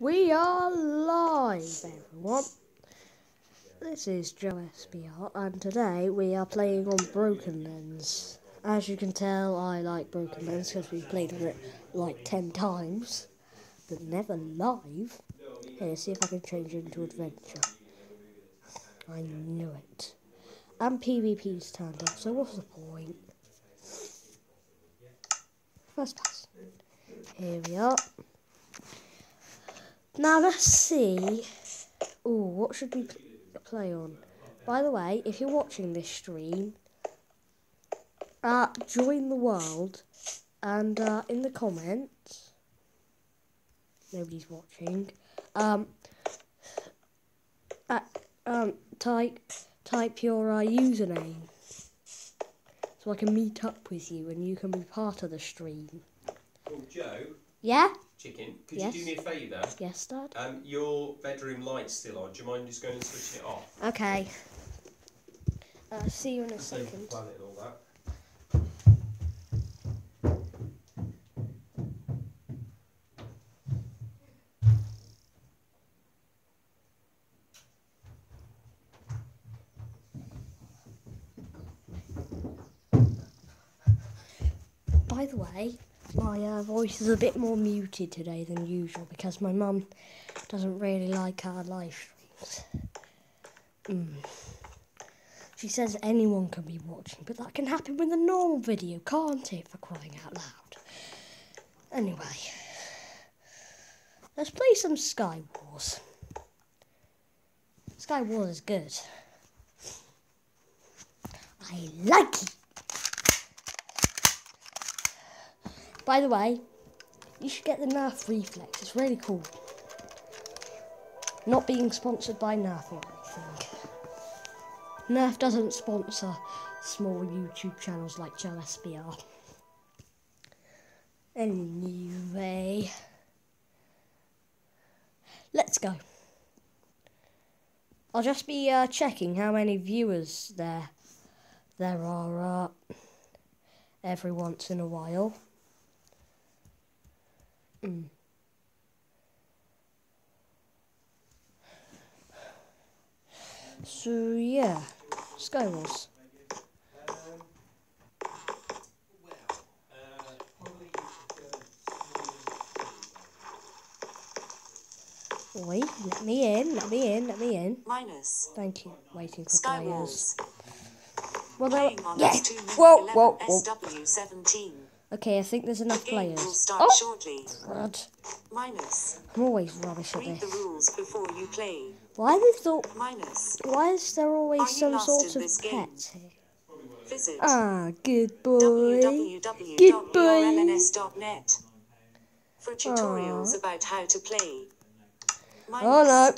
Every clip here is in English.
We are live, everyone. This is Joe SBR, and today we are playing on Broken Lens. As you can tell, I like Broken Lens because we've played on it like 10 times, but never live. Here, see if I can change it into adventure. I knew it. And PvP's turned up, so what's the point? First pass. Here we are. Now let's see. Oh, what should we play on? By the way, if you're watching this stream, uh, join the world and uh, in the comments, nobody's watching. Um, uh, um, type type your uh, username so I can meet up with you and you can be part of the stream. Oh, Joe, Yeah? Chicken, could Yes. you do me a favour? Yes, Dad. Um, your bedroom light's still on. Do you mind just going and switching it off? Okay. Uh, see you in a second. My uh, voice is a bit more muted today than usual because my mum doesn't really like our live streams. Mm. She says anyone can be watching, but that can happen with a normal video, can't it, for crying out loud? Anyway, let's play some Sky Wars. Sky Wars is good. I like it. By the way, you should get the Nerf Reflex. It's really cool. Not being sponsored by Nerf or anything. Nerf doesn't sponsor small YouTube channels like Joe SBR. Anyway, let's go. I'll just be uh, checking how many viewers there there are uh, every once in a while. Mm. So yeah, Skywars. Wait, let me in, let me in, let me in. Minus. Thank you. Waiting for players. Skywars. Well, there, Playing on yeah. S2 Whoa, whoa, whoa. SW17. Okay, I think there's The enough will players. start Oh, shortly. God. Minus. I'm always rubbish at Read the this. rules before you play. Why they thought? Minus. Why is there always some sort of pet? Visit Ah, good boy. Good www.urls.net for tutorials Aw. about how to play. Oh no.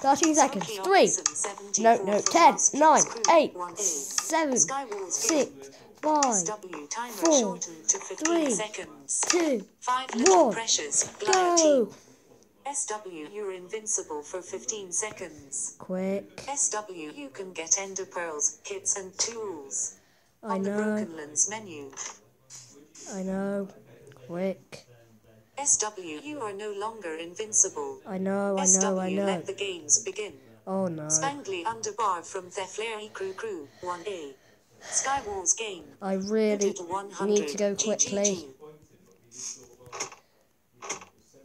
13 seconds. 3. No, no. 10, 9, Kids Crew 8, 1A. 7, Skywars 6, 5, SW timer four, shortened to 15 three, seconds. 2, Five little one, precious go. SW, you're invincible for 15 seconds. Quick. SW, you can get ender pearls, kits, and tools I on the know. Broken Lens menu. I know. Quick. SW, you are no longer invincible. I know, I SW, know, I know. let the games begin. Oh no. Spangly Underbar from The Flary Crew Crew 1A. Skywars game. I really need to go quickly.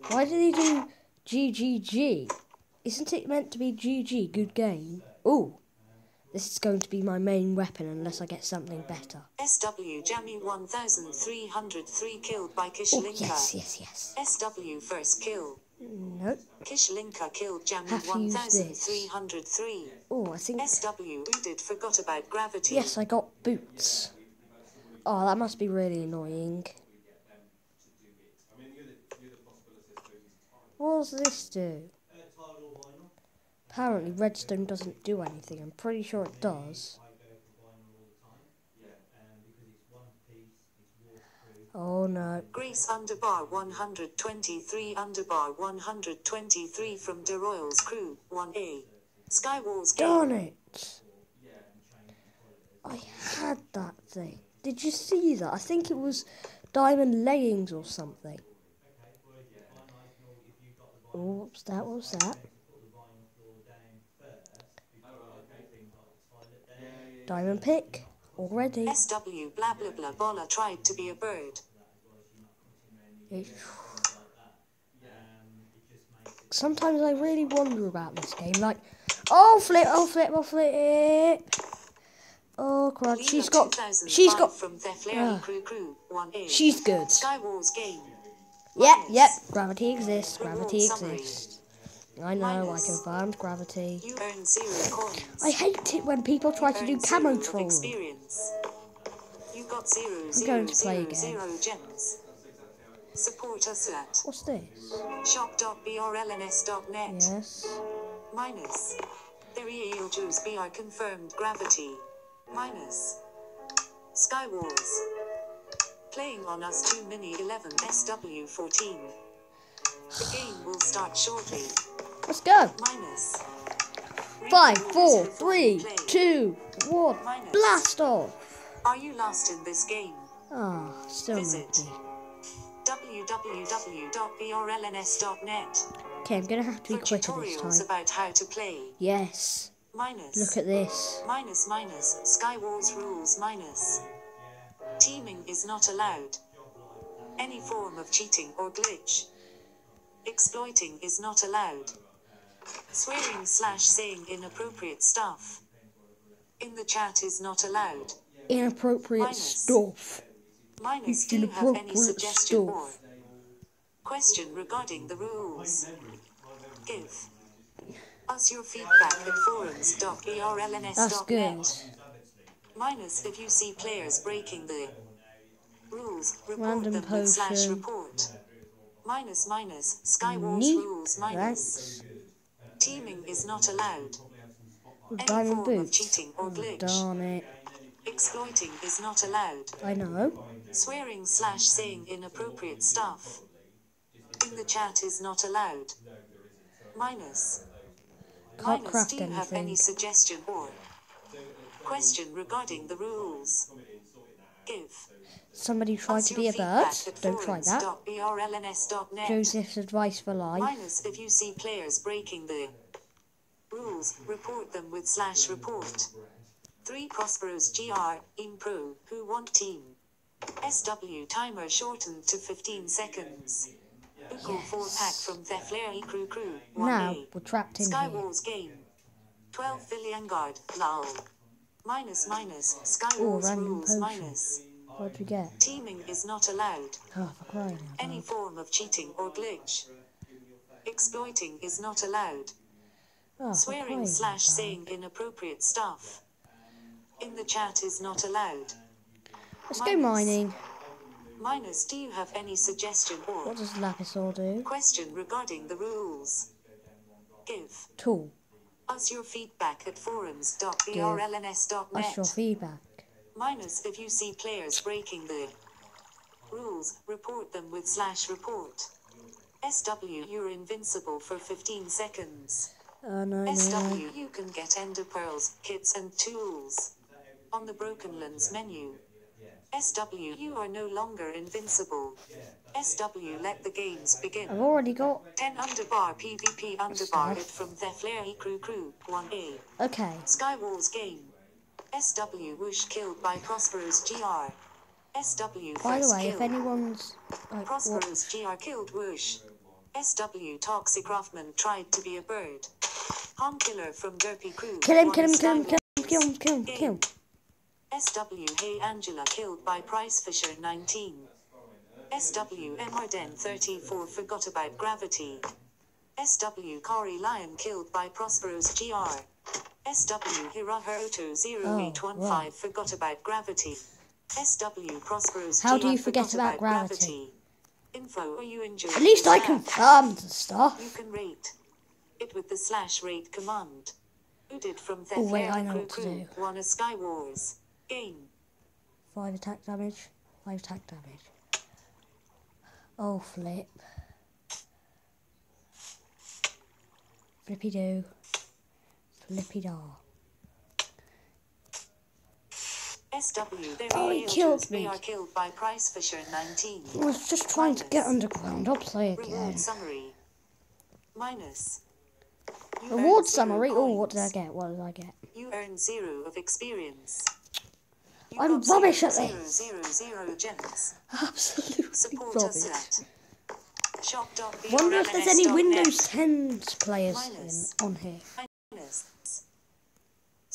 Why did he do GGG? Isn't it meant to be GG, good game? Ooh. This is going to be my main weapon unless I get something better. SW Jammy 1303 killed by Oh, Kishlinka. yes, yes, yes. SW first kill. Nope. Kishlinka killed Jammy Have to this. 1303. Oh, I think... SW did forgot about gravity. Yes, I got boots. Oh, that must be really annoying. What does this do? Apparently redstone doesn't do anything. I'm pretty sure it does. Oh no. Grace underbar 123 underbar 123 from De Royals crew 1A. Skywars game. Darn it! I had that thing. Did you see that? I think it was diamond leggings or something. Oh, what's that? What's that? Diamond pick already. SW blah blah blah Bola tried to be a bird. Sometimes I really wonder about this game. Like, oh flip, oh flip, oh flip. Oh crud, she's got, she's got, from Ah. Crew Crew 1A. she's good. Skywars game. Yep, yep, gravity exists, gravity exists. I know, I Minus. confirmed gravity. You earn zero coins. I hate it when people try to do camo zero of troll. Experience. You got zero, I'm zero, going to play zero, again. zero gems. Support us at What's this? shop.brlns.net. Yes. Minus. The real Joe SBR confirmed gravity. Minus. Skywars. Playing on us 2 Mini 11 SW14. The game will start shortly. Let's go. Minus. Five, four, three, two, one. Blast off. Are you lost in this game? Ah, still Visit. www.brlns.net Okay, I'm gonna have to for be quicker this time. about how to play. Yes. Minus. Look at this. Minus minus Skywars rules minus. Teaming is not allowed. Any form of cheating or glitch. Exploiting is not allowed. Swearing slash saying inappropriate stuff. In the chat is not allowed. Inappropriate Minus. stuff. Minus do you have any suggestion stuff. or question regarding the rules? Give us your feedback at good. Minus if you see players breaking the rules, report Random them with slash report. Minus minus Skywars rules minus. Thanks. Teaming is not allowed. Any form of cheating or Oh, glitch. darn it. Exploiting is not allowed. I know. Swearing slash saying inappropriate stuff. In the chat is not allowed. Minus. Can't Minus, do you have any suggestion or question regarding the rules? Give. Somebody tried to be a bird. Don't try that. Joseph's advice for life. Minus if you see players breaking the rules, report them with slash report. 3 Prosperos GR, Impro, who want team. SW timer shortened to 15 seconds. Uko 4 pack from Theflair Crew Crew, 1A. Now we're trapped in here. Skywars game. 12 Villiangard, lol. Minus minus, Skywars rules potion. minus. What'd we get? Teaming is not allowed. Oh, for crying Any form of cheating or glitch. Exploiting is not allowed. Oh, Swearing slash out saying inappropriate stuff. In the chat is not allowed. Let's go mining. Minus, do you have any suggestion or What does Lapisaur do? question regarding the rules? Give Tool. us your feedback at forums.brlns.net. Us your feedback. Minus, if you see players breaking the rules, report them with slash report. SW, you're invincible for 15 seconds. Oh no, no. SW, you can get ender pearls, kits, and tools. On the Broken Lens menu. SW, you are no longer invincible. SW, let the games begin. I've already got. 10 underbar PvP underbar it from Theflair Crew Crew 1A. Okay. Skywars game. SW Whoosh killed by Prosperous GR. SW By the way, if anyone's like, what, Prosperous GR killed Whoosh. SW Toxic Rothman tried to be a bird. Hom Killer from Derpy Crew. kill him, kill him, kill him, kill him, kill him, kill him, kill him. SW Hey Angela killed by Price Fisher 19. SW Emarden 34 forgot about gravity. SW Cory Lion killed by Prosperous GR. SW Hiraharuto 0815 Oh, forgot about gravity. SW Prosperous How do you forget forgot about gravity? Info are you enjoying At least I confirmed the You can rate it with the slash rate command. Who did from Oh, wait, I know what to do. won a Skywars game. Five attack damage. Five attack damage. Oh, flip. Flippy do. Flippy do. SW, their Oh, he killed me. Are killed by Price Fisher 19. I was just trying to get underground. I'll play again. Reward summary. Minus. You Reward zero summary. Oh, what did I get? What did I get? You earn zero of experience. You I'm rubbish zero, at zero, this. zero, zero gems. Absolutely Support us rubbish. Wonder if there's any Windows 10 players in, on here. Minus.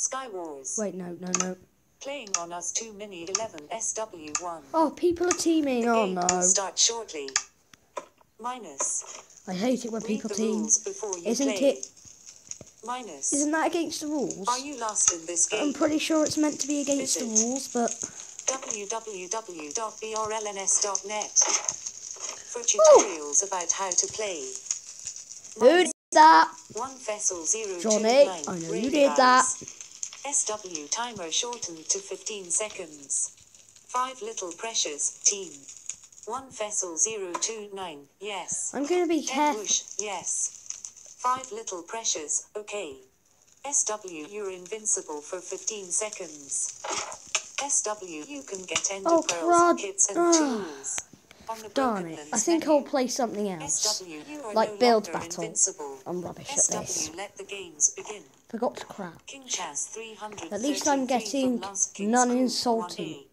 Sky Wars. Wait, no, no, no. Playing on us 2 Mini 11 SW1. Oh, people are teaming. Oh Game no. start shortly. Minus. I hate it when Read people team. rules before you Isn't play. it? Minus. Isn't that against the rules? Are you lost in this game? I'm pretty sure it's meant to be against the rules, but www.brlns.net for tutorials about how to play. who did that? One vessel zero Johnny. I know you did that. SW timer shortened to 15 seconds. Five little precious team. One vessel zero two nine. Yes. I'm gonna be careful. Yes. Five little precious. Okay. SW you're invincible for 15 seconds. SW you can get ender Oh, pearls, crud. kits and tools. Darn it. I think. I'll play something else. SW, you are Like no build battle. Invincible. I'm rubbish at SW, this. let the games begin. Forgot to crap. At least I'm getting from Last King's none Crew, insulting.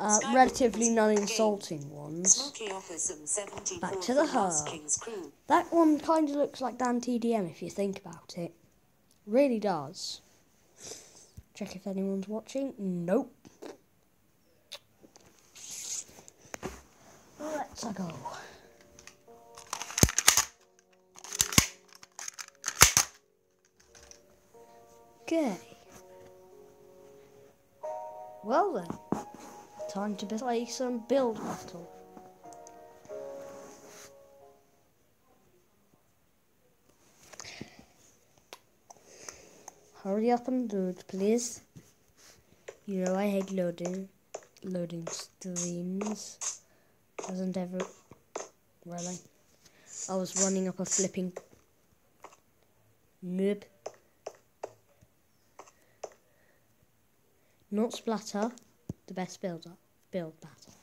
Uh, relatively non-insulting ones. Smoky Officer 74 Back to the from Last hub. King's Crew. That one kind of looks like Dan TDM if you think about it. Really does. Check if anyone's watching. Nope. Let's go. Okay. Well then, time to play some build battle. Hurry up and load, please. You know I hate loading, loading streams. Doesn't ever really. I was running up a flipping noob. Not splatter, the best builder. Build battle.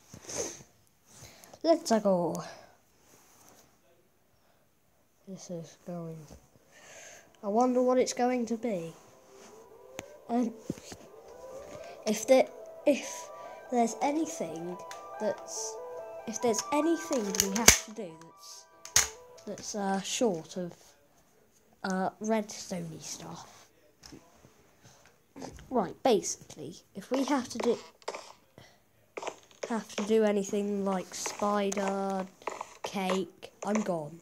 Let's go. This is going. I wonder what it's going to be. Um, if there, if there's anything that's, if there's anything we have to do that's, that's uh, short of uh, redstone stuff. Right, basically, if we have to do have to do anything like spider, cake, I'm gone.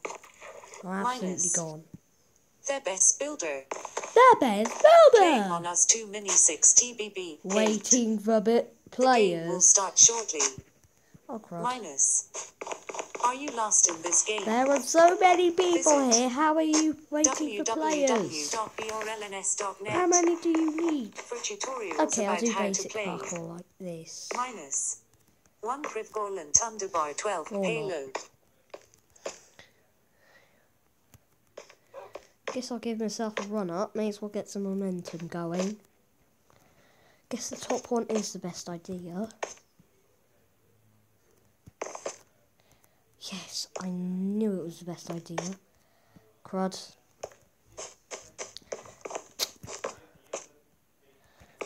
I'm absolutely Minus. gone. Their best builder. The best Playing on builder! us 2 Mini 6 TBB. Waiting for bit game will players. start shortly. Oh crap. Minus. Are you lost in this game? There are so many people Visit here. How are you waiting for players? How many do you need? for tutorials Okay, I'll do basic parkour like this. Minus. One Privgol and Thunderbar 12 Oh, no. payload. Guess I'll give myself a run up. May as well get some momentum going. Guess the top one is the best idea. Yes, I knew it was the best idea. Crud.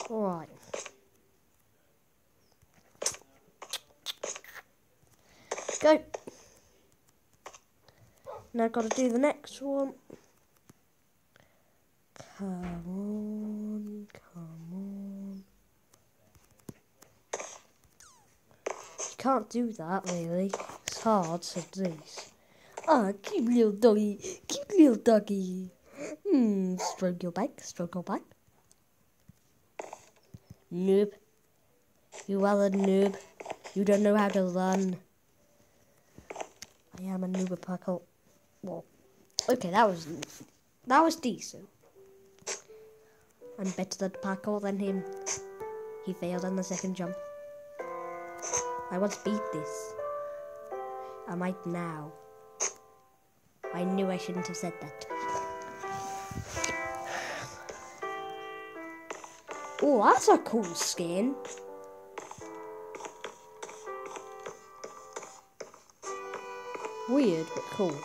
Alright. Go. Now gotta do the next one. Come on, come on. You can't do that really. It's hard this. Ah, cute little doggy, cute little doggy. Hmm, stroke your back, stroke your back. Noob. You are a noob. You don't know how to run. I am a noob packle. Well, okay, that was that was decent. I'm better at parkour than him. He failed on the second jump. I once beat this. I might now. I knew I shouldn't have said that. Oh, that's a cool skin. Weird, but cool.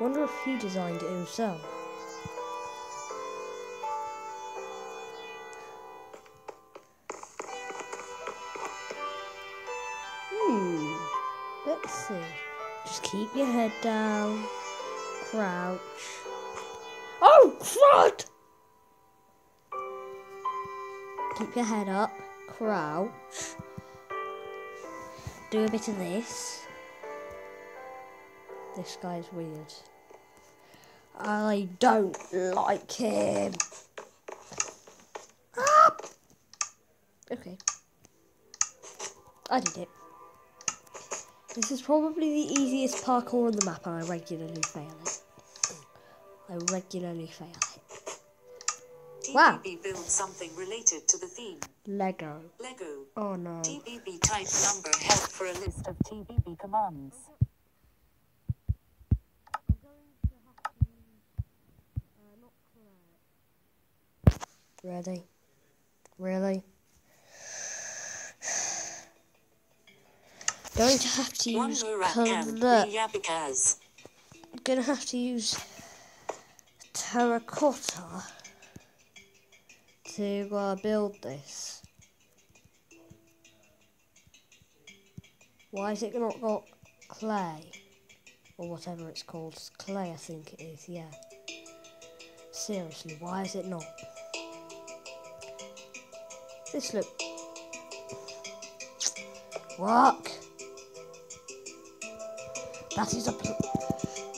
Wonder if he designed it himself. Let's see. Just keep your head down. Crouch. Oh, crud! Keep your head up. Crouch. Do a bit of this. This guy's weird. I don't like him. Ah! Okay. I did it. This is probably the easiest parkour on the map and I regularly fail it. I regularly fail it. Wow. TBB builds something related to the theme. Lego. Lego. Oh no. TBB type number help for a list of TBB commands. Really? Really? Going to have to use Murakam, colour. Yapicas. Gonna have to use terracotta to uh, build this. Why has it not got clay? Or whatever it's called. It's clay, I think it is, yeah. Seriously, why is it not? This look. Work! That is a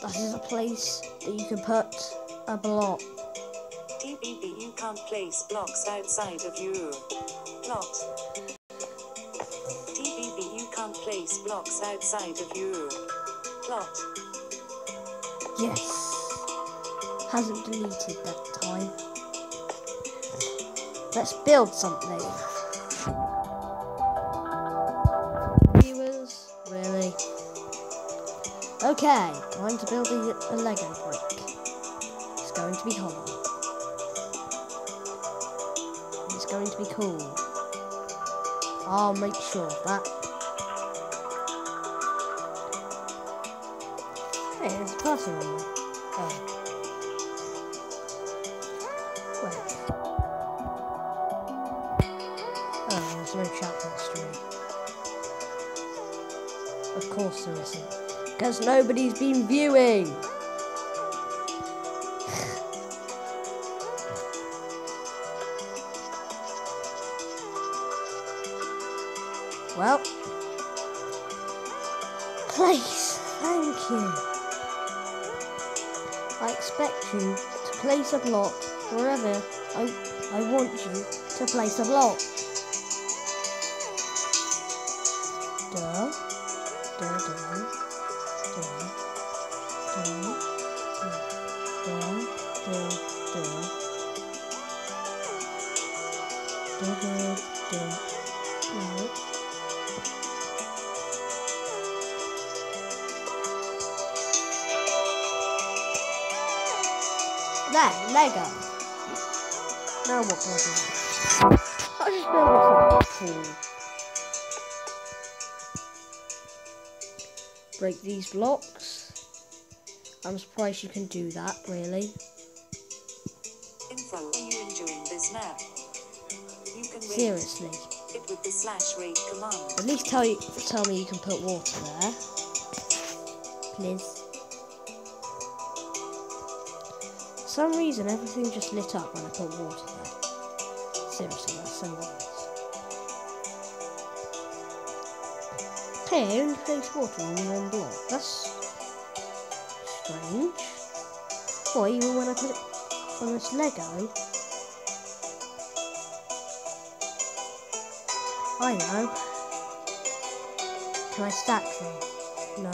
that is a place that you can put a block. TBB you can't place blocks outside of your plot. TBB you can't place blocks outside of your plot. Yes. Hasn't deleted that time. Let's build something. Okay, time to build a, a Lego brick. It's going to be hollow. It's going to be cool. I'll make sure of that. Hey, there's a person on there. Oh. Because nobody's been viewing. well. Place. Thank you. I expect you to place a block wherever I, I want you to place a block. Duh. Duh, duh. There, Lego. Now what I? Just built something cool. Break these blocks. I'm surprised you can do that, really. Info are you enjoying this map? You can rate Seriously. it with the slash rate command. At least tell you tell me you can put water there. Please. For some reason everything just lit up when I put water there. Seriously, that's so weird. Hey, only place water on one block. That's strange. Or even when I put it on this Lego. I know. Can I stack them? No.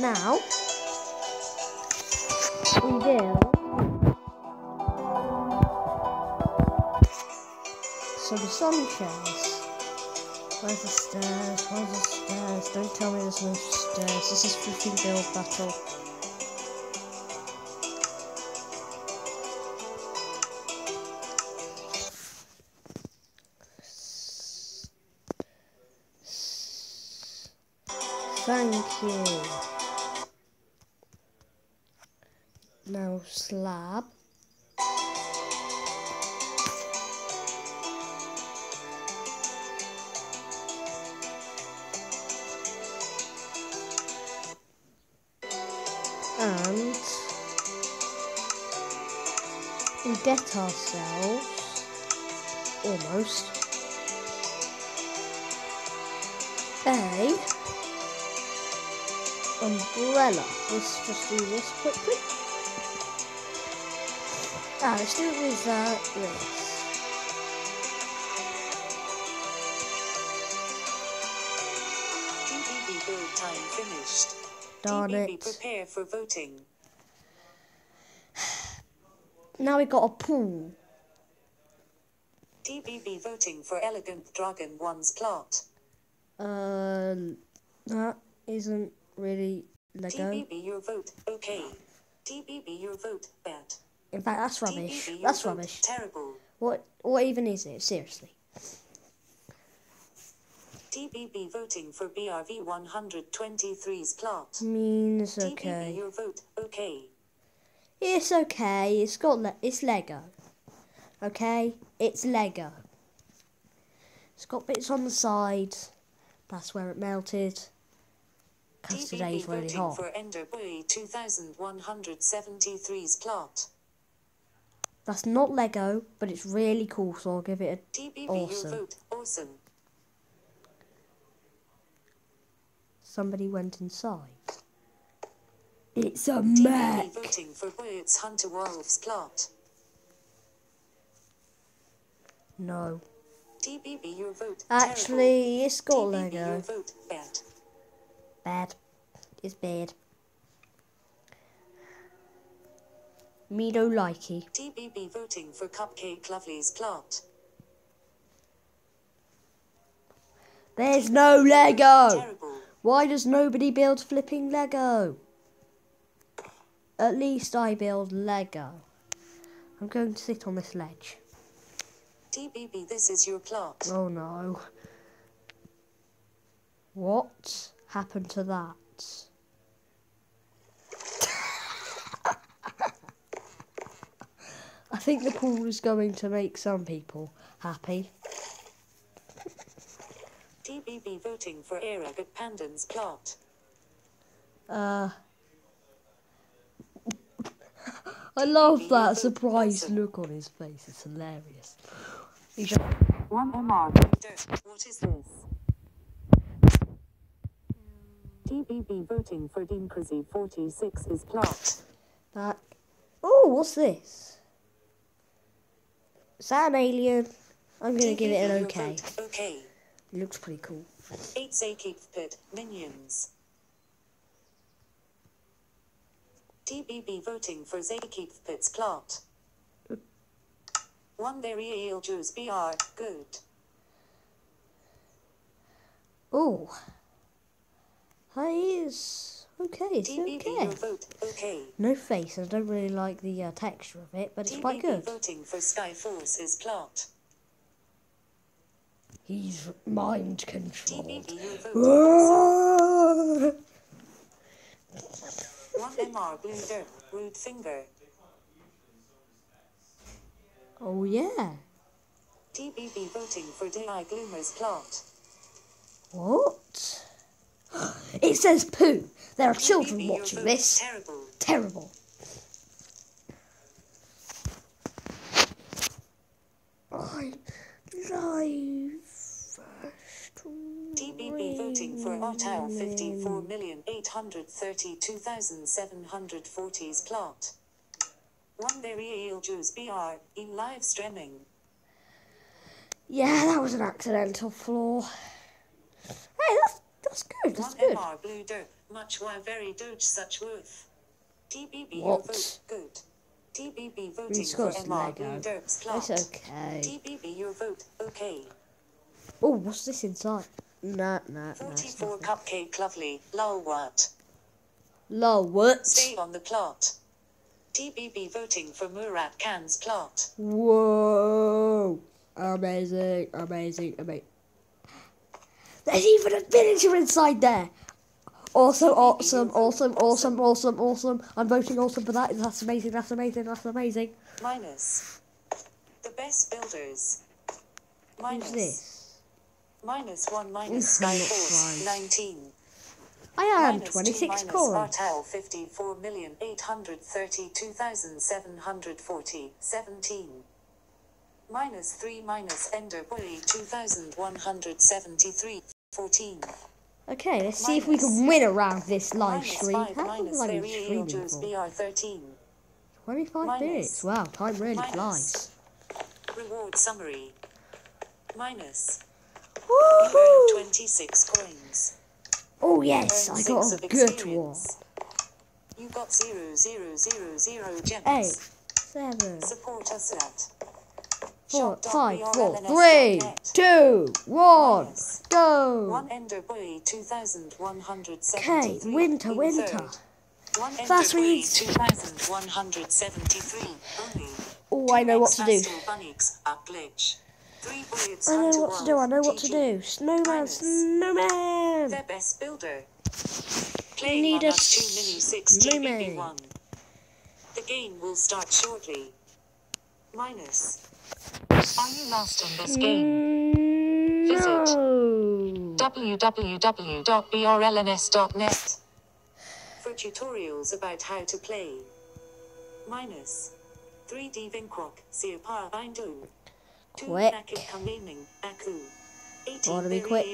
Now, we So the sun shines. Where's the stairs? Where's the stairs? Don't tell me there's no stairs. This is freaking build battle. Thank you. Now slab. Get ourselves almost a umbrella. Let's just do this quickly. Ah, let's do it with uh, this. Time finished. Darn it. prepare for voting. Now we got a pool. TBB voting for Elegant Dragon 1's plot. Uh, that isn't really Lego. TBB your vote, okay. TBB your vote, bad. In fact, that's rubbish. TBB That's rubbish. Terrible. What what even is it? Seriously. TBB voting for BRV 123's plot. Means TBB your vote, okay. It's okay. It's got le- it's Lego. Okay, it's Lego. It's got bits on the side. That's where it melted. Cause TBB today's really hot. for Enderboy 2173's plot. That's not Lego, but it's really cool. So I'll give it TBB Awesome. your vote, awesome. Somebody went inside. It's a TBB mech. voting for Boyet's Hunter Wolf's plot. No. TBB your vote, Actually, it's got terrible. TBB your Lego. vote, bad. Bad. It's bad. Me no likey. TBB voting for Cupcake Lovely's plot. There's no Lego. Terrible. Why does nobody build flipping Lego? At least I build Lego. I'm going to sit on this ledge. TBB this is your plot. Oh no. What happened to that? I think the pool is going to make some people happy. TBB voting for Aragat Pandan's plot. Uh, I love that surprised look on his face. It's hilarious. Just, One MR. What is this? TBB voting for Dimcrazy 46's plot. That. Oh, what's this? Is that an alien? I'm gonna give it an okay. Okay. It looks pretty cool. 8 Keep Pit, Minions. TBB voting for Zakeep Pit's plot. One very eel Joe SBR, good. Oh, that is okay. It's okay. vote, okay. No face. I don't really like the uh, texture of it, but it's quite good. voting for Skyforce's plot. He's mind controlled. TBB your vote. One MR Blue Dirt, Rude Finger. oh yeah. TBB voting for Dei Gloomer's plot. What? It says poo. There are children TBB your watching this. Terrible. Terrible. I live TBB voting for Ottawa 54,832,740's plot. One very Joe SBR in live streaming. Yeah, that was an accidental flaw. Hey, that's that's good. That's One good. MR Blue Dirt, much why very doge such worth. TBB your What? vote, good. TBB voting for MR. Blue Dirt's plot. It's okay. TBB your vote, okay. Oh, what's this inside? Nah, nah, nah. 44 nothing. Cupcake Lovely, lol what? Lol, what? Stay on the plot. TBB voting for Murat Khan's plot. Whoa! Amazing, amazing, amazing. There's even a villager inside there. Awesome, awesome, awesome, awesome, awesome, awesome. I'm voting awesome for that. That's amazing, that's amazing, that's amazing. Minus. The best builders. Minus. Who's this? Minus 1 minus Sky Force 19. I am minus 26 2 minus coins. Bartel 54,832,740 17. Minus 3 minus Ender Boy 2,173 14. Okay, let's see if we can win around this live Minus stream. 5 How long minus have I been Very streaming Angels for? BR 13. 25 minus- minutes. Wow, time really minus- flies. Reward summary. Minus. You earned Woohoo! 26 coins. Oh yes, I got a good one. You got 0, 0, 0, 0 gems. Eight, seven, Support us at four, five, four, three, two, one, Minus. go. One Ender Boy 2173. Okay, winter, in winter. One Fast reads. 2173. Oh, I know what to do. Fastal Bunnies at glitch. Three I know what to do. I know what to do. Snowman, snowman. Their best builder. Playing need a to Mini 6 snowman. GBB1. The game will start shortly. Minus. Are you lost in this game? Mm, Visit. Www.brlns.net for tutorials about how to play. Minus 3D Vinkrok, Siapa Bindu. Quick. Aku. 18 Wanna be quick?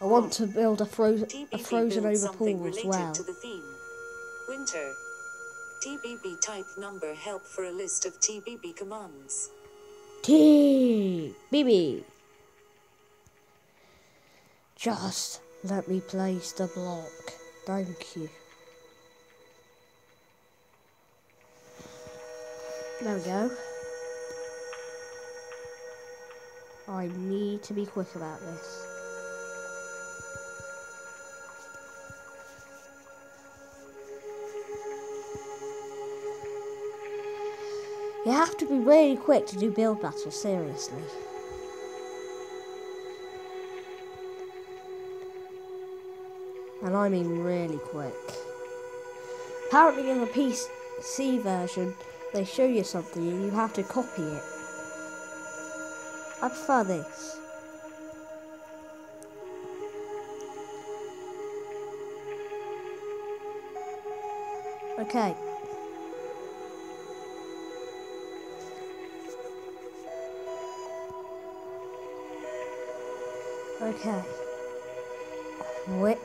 I want to build a, frozen a frozen over pool as well. to the theme. Winter. TBB type number help for a list of TBB commands. T BB. Just let me place the block. Thank you. There we go. I need to be quick about this. You have to be really quick to do build battles, seriously. And I mean really quick. Apparently in the PC version, they show you something and you have to copy it. I prefer this. Okay. Okay. Quick.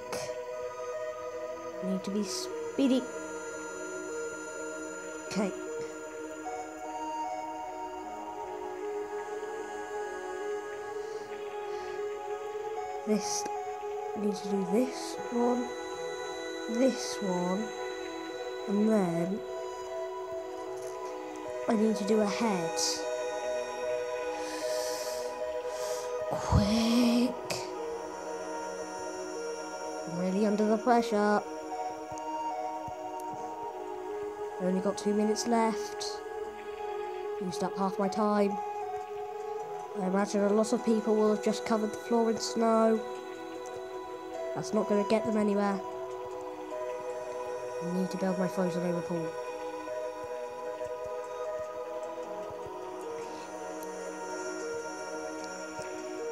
Need to be speedy. Okay. This need to do this one, this one, and then I need to do a head. Quick. I'm really under the pressure. I've only got two minutes left. Used up half my time. I imagine a lot of people will have just covered the floor in snow. That's not going to get them anywhere. I need to build my frozen over pool.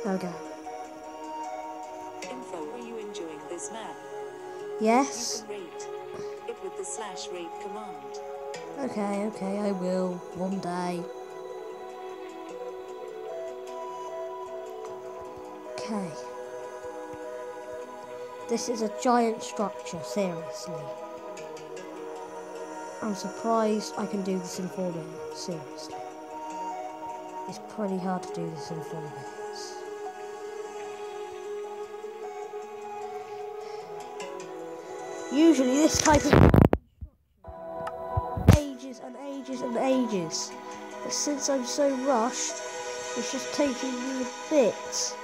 There we go. Info Are you enjoying this map? Yes? You can rate it with the slash rate command. Okay, okay, I will. One day. Okay. This is a giant structure, seriously. I'm surprised I can do this in four minutes, seriously. It's pretty hard to do this in four minutes. Usually this type of ages and ages and ages. But since I'm so rushed, it's just taking me a bit.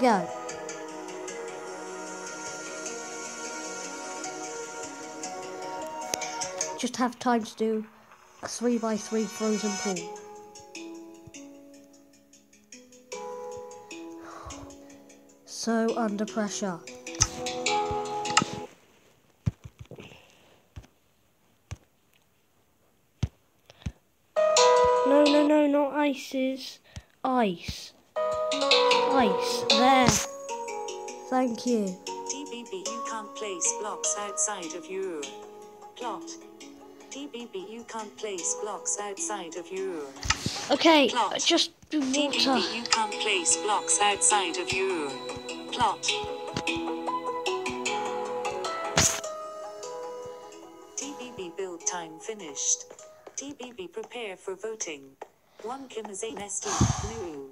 Go. Just have time to do a three by three frozen pool. So under pressure. No, no, no, not ices. Ice. Ice. There. Thank you. TBB, you can't place blocks outside of your plot. TBB, you can't place blocks outside of your Okay, Plot. just do water. TBB, you can't place blocks outside of your plot. TBB build time finished. TBB prepare for voting. One Kimazane ST, new.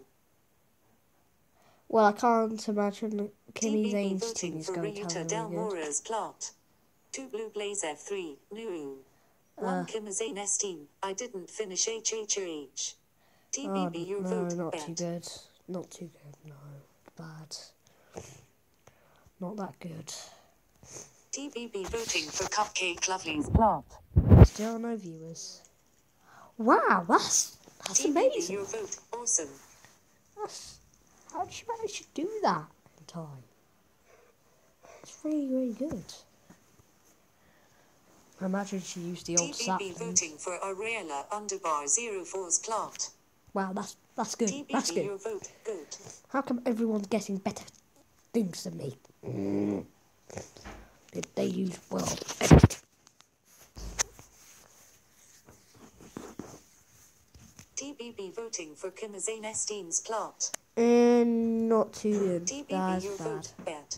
Well, I can't imagine Kimmy TBB Zane's team is going to Ryuta have Del any good. Mora's plot. Two Blue Blaze F3, new. One Uh. Kimazane ST, I didn't finish HHH. Oh, TBB, your no, vote not bet. too good. Not too good, no. Bad. Not that good. TBB voting for Cupcake Lovely's plot. Still no viewers. Wow, that's that's TBB, amazing. your vote, awesome. That's, how did she manage to do that in time? It's really, really good. I imagine she used the old TBB voting for Aurelia Underbar 04's plot. Wow, that's that's good. That's good. your vote, good. How come everyone's getting better things than me? Mm. Did they use well? TBB voting for Kimazane Esteen's plot. And not too good. That's your bad.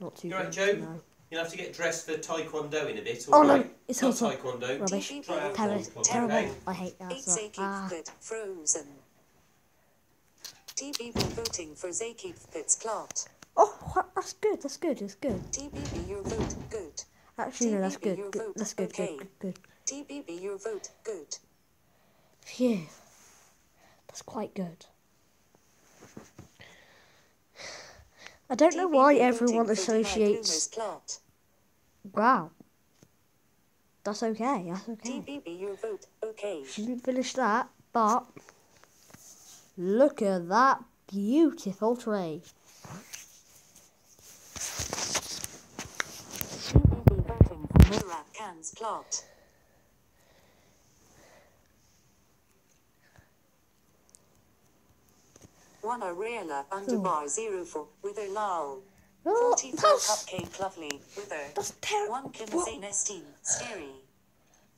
Not too You good. right, Joe? No. You'll have to get dressed for taekwondo in a bit. Oh, no, alright? it's Not also taekwondo. rubbish. TBB Try out voting Terri- Club, terrible. okay? I hate that. Eight so- Zakif Ah. Frozen. TBB voting for Zakif Pit's plot. Oh, that's good. That's good. That's good. TBB, your vote, good. Actually, no, that's good. good. vote, That's good. okay. Good. Good. Good. TBB, your vote, good. Phew. That's quite good. I don't know why everyone associates. Wow. That's okay. That's okay. TBB, vote. Okay. She didn't finish that, but look at that beautiful tree. TBB voting for Murat Khan's plot. One Aurelia underbar zero for with a lol. Oh, 44 cupcake lovely with a that's terrible. one Kimazane Esteen scary.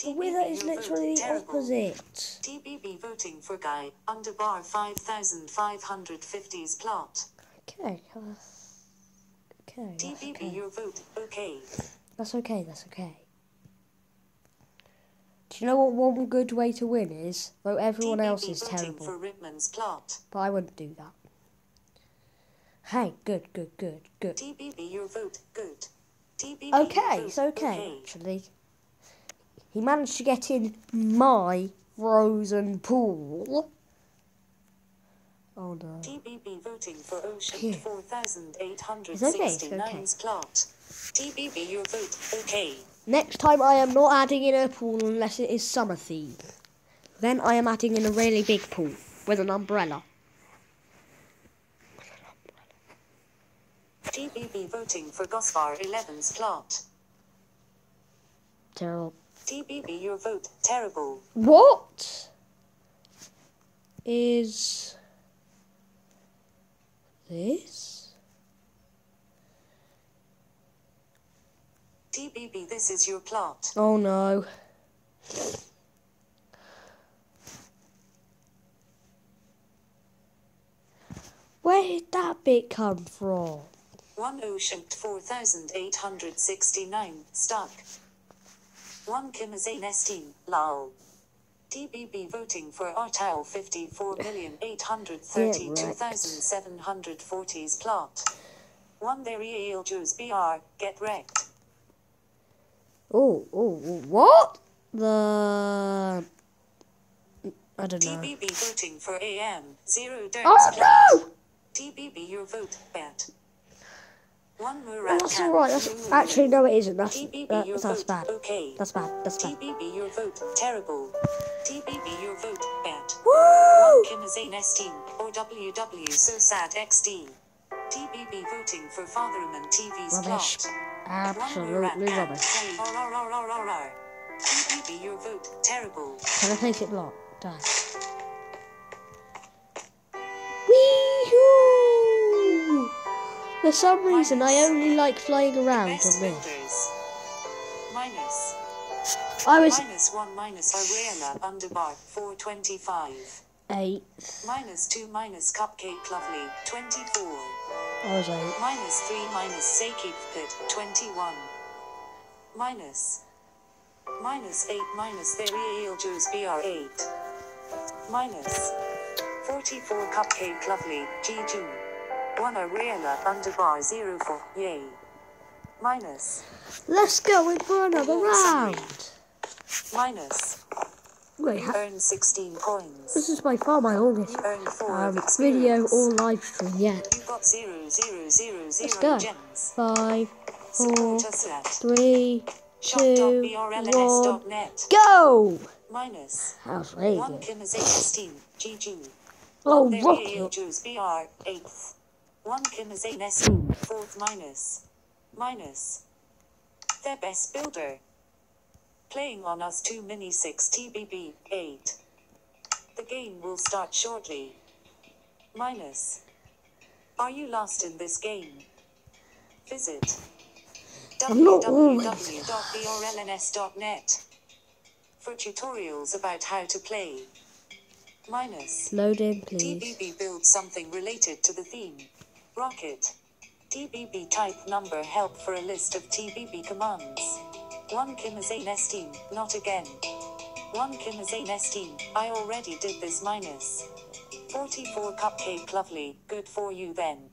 The weather is literally the opposite. TBB voting for guy underbar 5550's plot. Okay. uh, Okay. TBB okay. your vote okay. That's okay. That's okay. Do you know what one good way to win is? Though everyone else is terrible. for Ripman's plot. But I wouldn't do that. Hey, good, good, good, good. TBB your vote good. TBB Okay, it's okay, actually. He managed to get in my frozen pool. Oh no. TBB voting for Ocean Yeah. 4869's plot. TBB your vote okay. Next time I am not adding in a pool unless it is summer theme. Then I am adding in a really big pool with an umbrella. TBB voting for Gosfar 11's plot. Terrible. TBB your vote terrible. What is this? TBB this is your plot. Oh no. Where did that bit come from? One Ocean 4869 stuck. One Kimazane Esteen lol. TBB voting for Artau 54,832,740's plot. One Burial Joe SBR, get wrecked. Oh, oh, what? The. I don't know. TBB voting for AM, zero Dirt's Oh no! TBB your vote, bet. One Oh, Murat that's alright. That's actually no, it isn't. That's TBB that, uh, your that's vote, bad. okay. That's bad. That's bad. TBB your vote, terrible. TBB your vote, bet. Woo! Kim is nesting, or WW so sad XD. TBB voting for Fatherman TV's Rubbish. plot. Absolutely rubbish. TBB your vote, terrible. Can I take it block? Die. Wee-hoo! For some reason, I only like flying around on this. Minus. I was Minus 1 minus Ariella underbar 425. Eight. Minus 2 minus Cupcake Lovely 24. I was eight. Minus 3 minus Sakip Pit 21. Minus. Minus 8 minus Theria juice BR 8. Minus. 44 Cupcake Lovely G2. 1 Ariella underbar 04. Yay. Minus. Let's go in for another round. Minus. Wait, You earn 16 coins. this is by far my longest You earn 4 of um, video or live stream yet. You got 0 0 0 Let's go. gems. Five, four, Support us at three, two, one, go! Minus. How's 1 Kim is 18. GG. Oh, rocket! Juice BR 8th. 1 Kim is 18. 4th minus. Minus. Their best builder. Playing on us 2 mini 6 TBB 8. The game will start shortly. Minus. Are you lost in this game? Visit I'm not always. www.brlns.net for tutorials about how to play. Minus. Load in, please. TBB build something related to the theme. Rocket. TBB type number help for a list of TBB commands. 1 Kim is a nesting, not again. 1 Kim is a nesting, I already did this minus. 44 cupcake lovely, good for you then.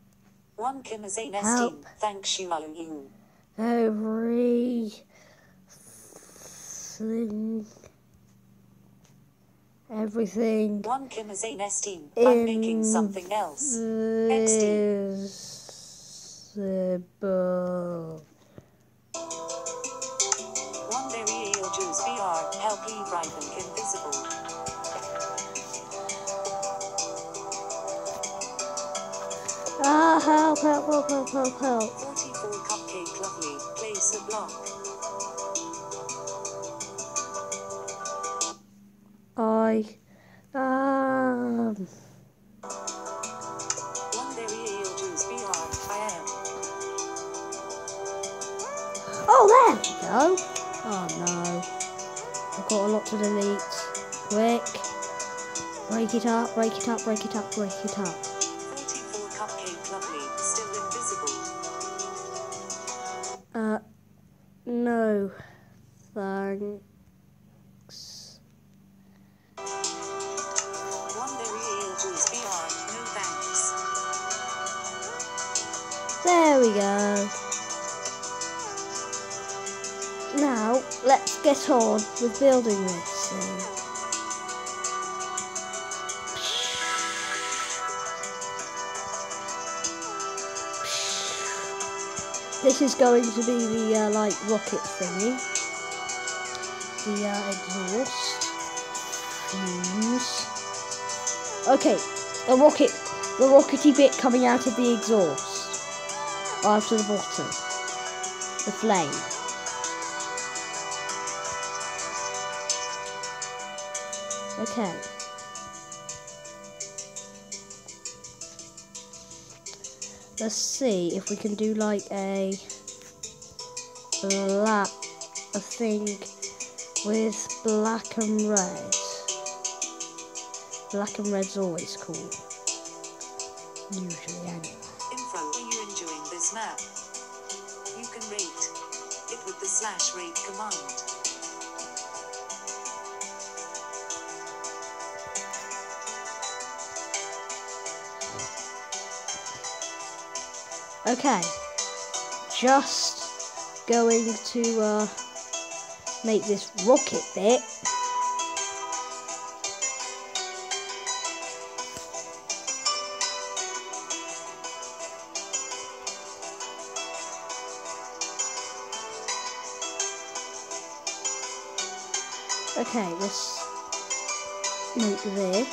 1 Kim is a nesting, thanks you are you. Every thing, everything 1 Kim is a nesting, I'm making something else. visible. BR, help leave Riven invisible. Ah, help, help, help, help, help, help. 44 cupcake lovely, place a block. I um Break it up, break it up, break it up, break 44 cupcake lovely, still invisible. Uh no thanks. There we go. Now, let's get on with building This is going to be the uh, like rocket thingy. The uh, exhaust. fumes. Okay, the rocket, the rockety bit coming out of the exhaust. After the bottom. The flame. Okay. Let's see if we can do like a black a thing with black and red. Black and red's always cool. Usually anyway. Info, are you enjoying this map? You can rate it with the slash rate command. Okay. Just going to uh, make this rocket bit. Okay, let's make this.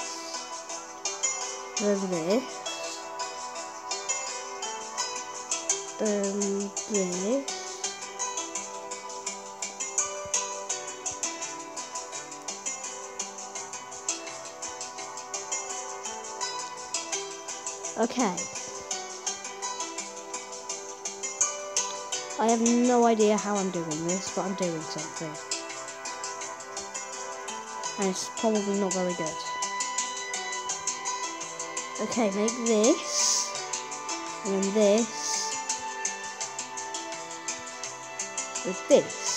There's this. Then this. Okay. I have no idea how I'm doing this, but I'm doing something. And it's probably not very good. Okay, make this. And then this. With this.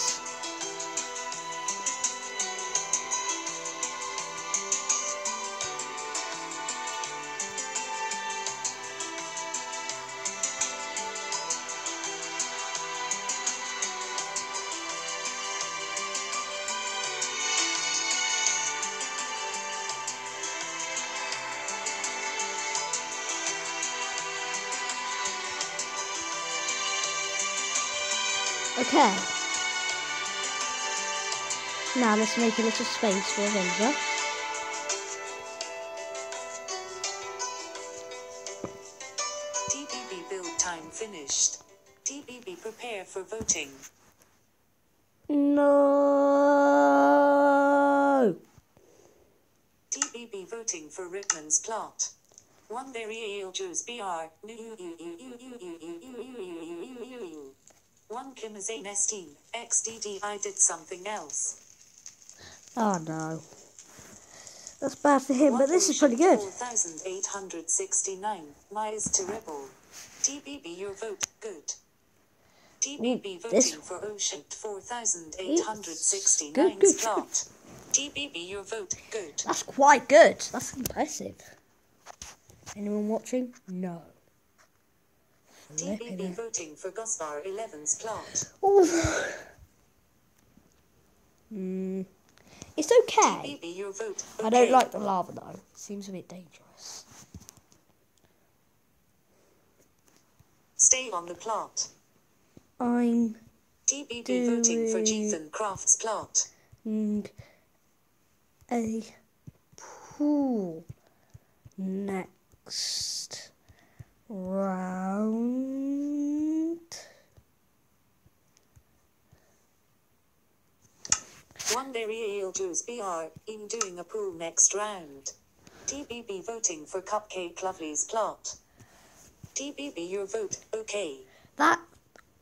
Okay. Now let's make a little space for Avenger. TBB build time finished. TBB prepare for voting. No. TBB voting for Rickman's plot. One very BR. One Kim is a Nestine. XDD I did something else. Oh no. That's bad for him, but this is pretty good. 4869. My is terrible. TBB your vote. Good. TBB Ooh, this- voting for Ocean 4869 good. plot. TBB your vote. Good. That's quite good. That's impressive. Anyone watching? No. TBB Flipping it. voting for Gosbar 11's plot. Ooh. Hmm. It's okay. TBB your vote. I don't like the lava though. Seems a bit dangerous. Stay on the plot. I'm TBB voting for Doing- Jethan Craft's plot. Mm, a pool next round. One very ill Joe SBR in doing a pool next round. TBB voting for Cupcake Lovely's plot. TBB your vote. Okay. That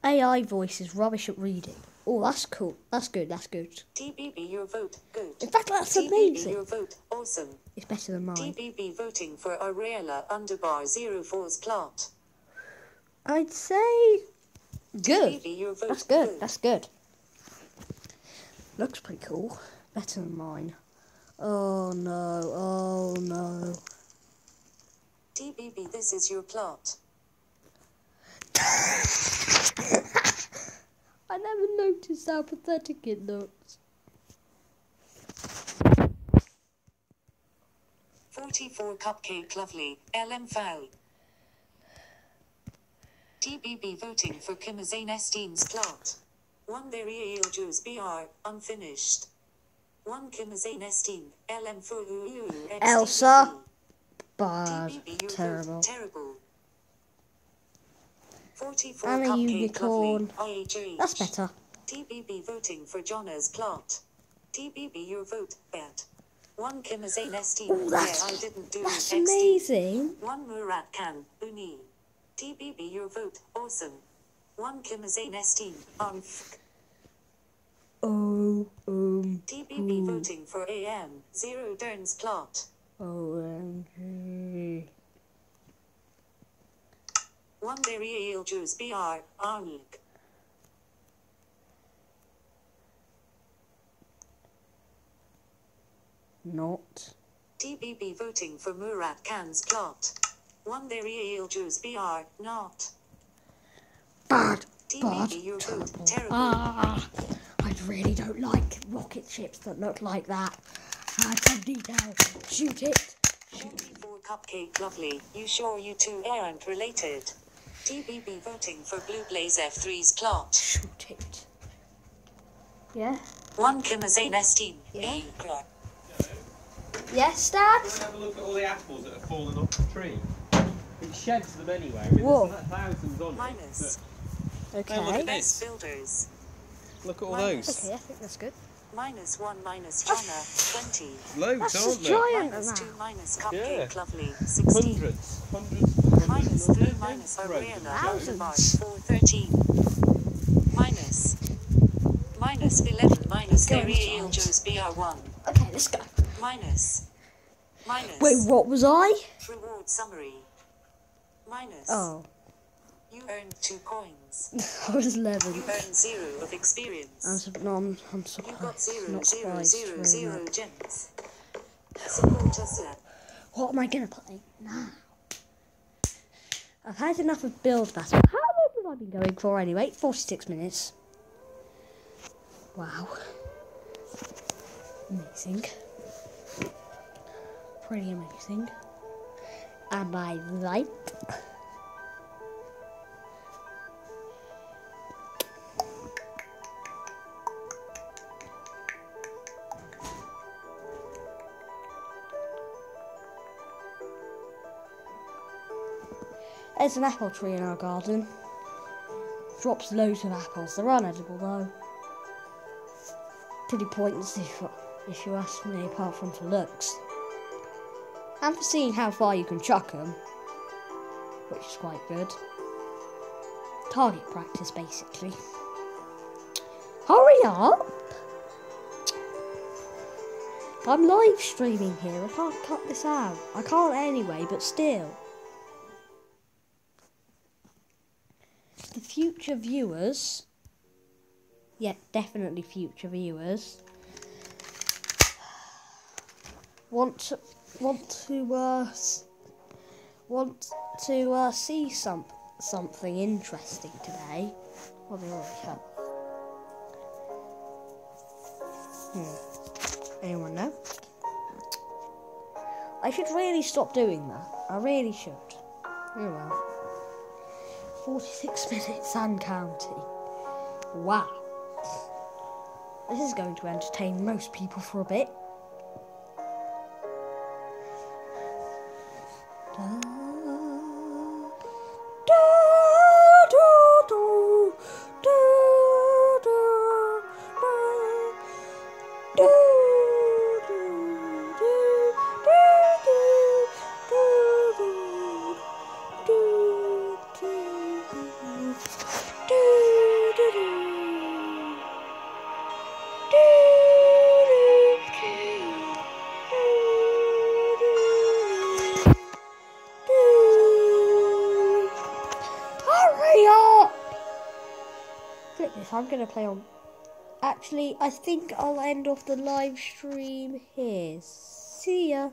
AI voice is rubbish at reading. Oh, that's cool. That's good. That's good. TBB your vote. Good. In fact, that's TBB amazing. your vote. Awesome. It's better than mine. TBB voting for Aurelia Underbar 04's plot. I'd say good. TBB your vote. That's good. That's good. Looks pretty cool. Better than mine. Oh no. Oh no. TBB this is your plot. I never noticed how pathetic it looks. 44 Cupcake Lovely, LM Foul. TBB voting for Kimazane Estine's plot. One very ill Joe SBR, unfinished. One Kimazane Estine, LM for Elsa. Bad. TBB Terrible. Terrible. 44 And a unicorn. Lovely, That's better. TBB voting for Jonna's plot. TBB your vote, bad. One Kimazane Estine, Oh, that's- I didn't do That's amazing. One Murat Khan, Uni. TBB your vote, awesome. One Kimazane Estine, Unf. Oh, um, TBB Ooh. voting for AM, Zero Dern's plot. OMG. One very ill Joe SBR, Arnig. Not. TBB voting for Murat Khan's plot. One very ill Joe SBR, not. Bad. TBB Bad. vote, Terrible. terrible. Ah, I really don't like rocket ships that look like that. Add some detail. Shoot it. 44 Cupcake Lovely, you sure you two aren't related? TBB voting for Blue Blaze F3's plot. Shoot it. Yeah? One Kimazane Esteen. Yeah. Yes, Dad? Go and have a look at all the apples that have fallen off the tree. It sheds them anyway. I mean, Whoa. there's thousands on Minus. it. Okay. look at Best this. builders. Look at all Minus. those. Okay, I think that's good. Minus one minus China. 20. Loads, That's aren't just there? giant amount. two minus Cupcake Yeah. Lovely. 16. Hundreds. Hundreds. Minus hundreds. three minus Road. Ariana. Boulevard. 413. Minus. Minus 11 minus Joe SBR1. Okay, let's go. Minus. Minus. Wait, what was I? Reward summary. Minus. Oh, You earned two coins. I was 11. You 11. earned zero of experience. I'm, su- no, I'm, I'm You surprised. got zero, not zero, zero, zero gems. Support us at What am I gonna play now? I've had enough of build battle. How long have I been going for anyway? 46 minutes. Wow. Amazing. Pretty amazing. Am I right? There's an apple tree in our garden. Drops loads of apples. They're unedible though. Pretty pointless if, if you ask me, apart from for looks. And for seeing how far you can chuck them, which is quite good. Target practice, basically. Hurry up! I'm live streaming here. I can't cut this out. I can't anyway, but still. The future viewers, yeah, definitely future viewers, want to, want to uh, want to uh, see some something interesting today. Well, they already have. Hmm. Anyone know? I should really stop doing that. I really should. Oh well. 46 minutes and counting. Wow. This is going to entertain most people for a bit. Gonna play on. Actually, I think I'll end off the live stream here. See ya.